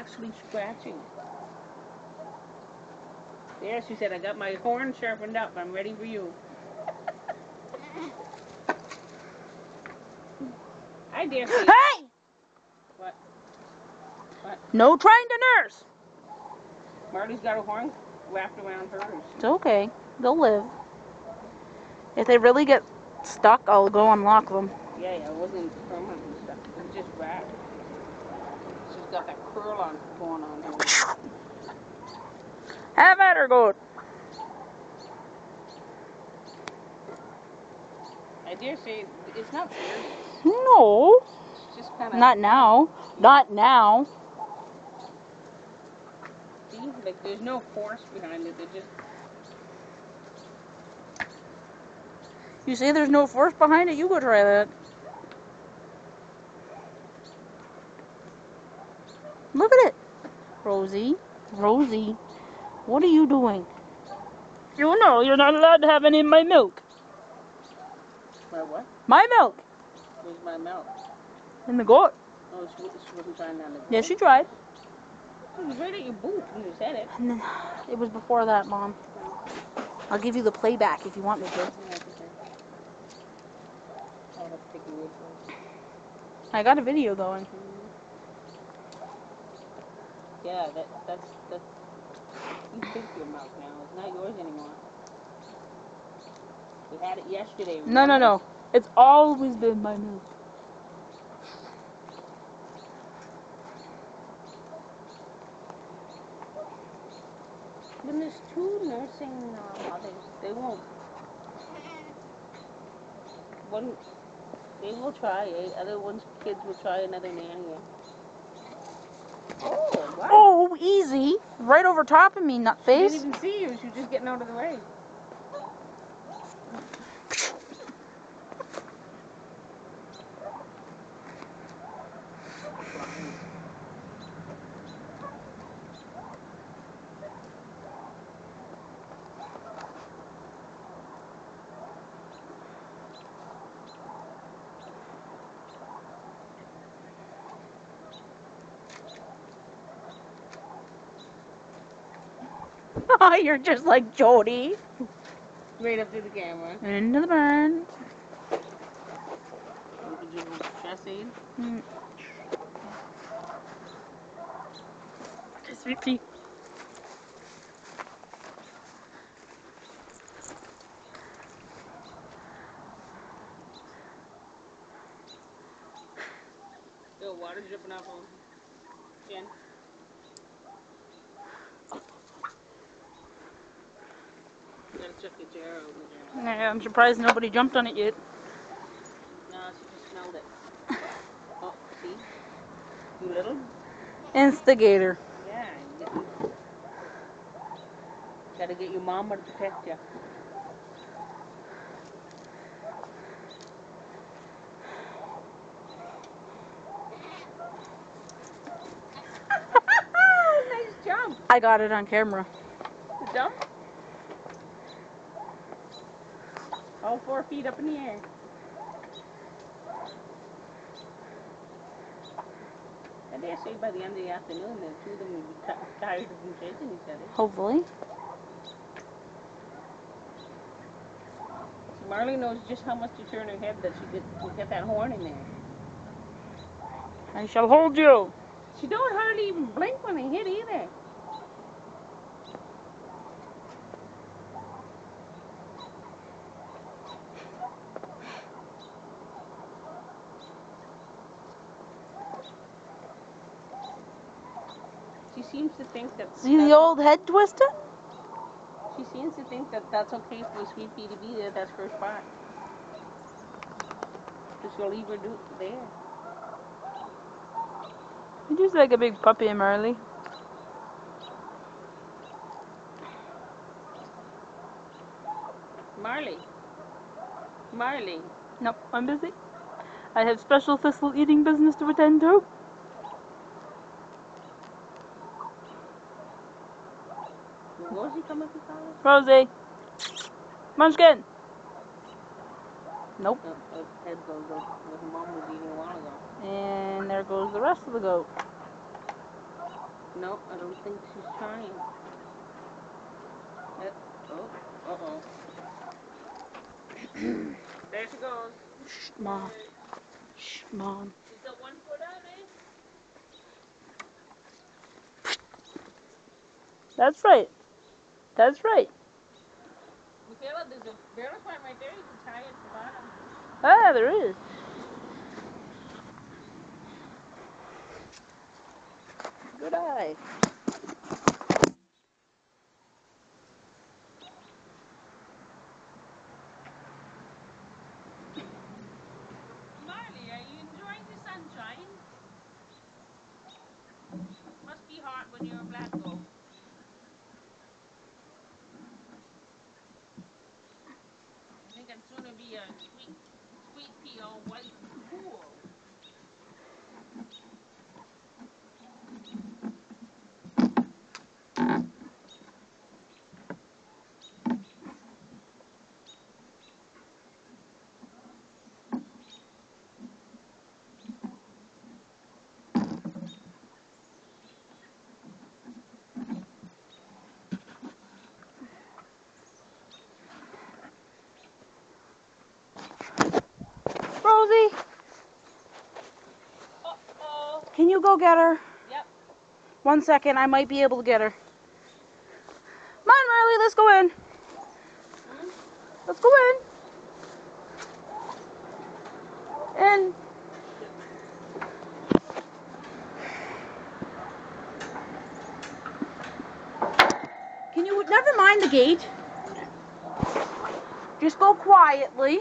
actually scratching. There, she said, I got my horn sharpened up. I'm ready for you. I dare say. Hey! What? What? No trying to nurse. Marley's got a horn wrapped around hers. It's okay. They'll live. If they really get stuck, I'll go unlock them. Yeah, yeah, it wasn't permanent and stuff. It was just wrapped. She's got that curl on going on her. Have at her, goat. I dare say it's not fierce. No, It's just kind of not now. Not now. See, like there's no force behind it. They're just You say there's no force behind it? You go try that. Look at it. Rosie. Rosie. What are you doing? You know you're not allowed to have any of my milk. my what? My milk. Where's my milk? In the goat. Oh, she, she wasn't trying that. Like, Yeah, she tried. Oh, it was right at your boot when you said it. And then it was before that, Mom. I'll give you the playback if you want me to. Yeah, it's okay. I'll have to take your word for it. I got a video going. Yeah, that that's that's. You take your milk now. It's not yours anymore. We had it yesterday. No, no, no. It's always been my milk. When there's two nursing uh, mothers, they won't. One, they will try. Eh? Other one's kids will try another nanny. Oh, wow. Oh, easy. Right over top of me, nutface. didn't even see you. She was just getting out of the way. You're just like Jody. Right up to the camera. Into the burn. Did you chest aid? Mm. Sweetie. Water dripping off of Jen. Gotta check the jar over there. Yeah, I'm surprised nobody jumped on it yet. No, she just smelled it. Oh, see? You little? Instigator. Yeah. Gotta get your mama to protect you. nice jump. I got it on camera. The jump. All four feet up in the air. I dare say by the end of the afternoon, the two of them will be tired of chasing each other. Hopefully. Marley knows just how much to turn her head that she get to get that horn in there. I shall hold you. She don't hardly even blink when they hit either. She seems to think that See the old head twister? She seems to think that that's okay for Sweet Pea to be there. That's her spot. Just she'll leave her do there. You're just like a big puppy, Marley. Marley. Marley. Nope, I'm busy. I have special thistle eating business to attend to. Rosie come up and call us? Rosie. Munchkin. Nope. No, her head goes up where her mom was eating a while ago. And there goes the rest of the goat. No, I don't think she's trying. Uh, oh, uh-oh. there she goes. Shh, mom. Shh, mom. She's got one foot out, eh? That's right. That's right. Mikayla, there's a barrel right there. You can tie it at the bottom. Ah, there is. Good eye. Marley, are you enjoying the sunshine? Must be hot when you're Glasgow. I think Sweet, sweet pea all white pool. Rosie, Uh-oh. can you go get her? Yep. One second, I might be able to get her. Come on, Marley, let's go in. Mm-hmm. Let's go in. In. Can you never mind the gate? Just go quietly.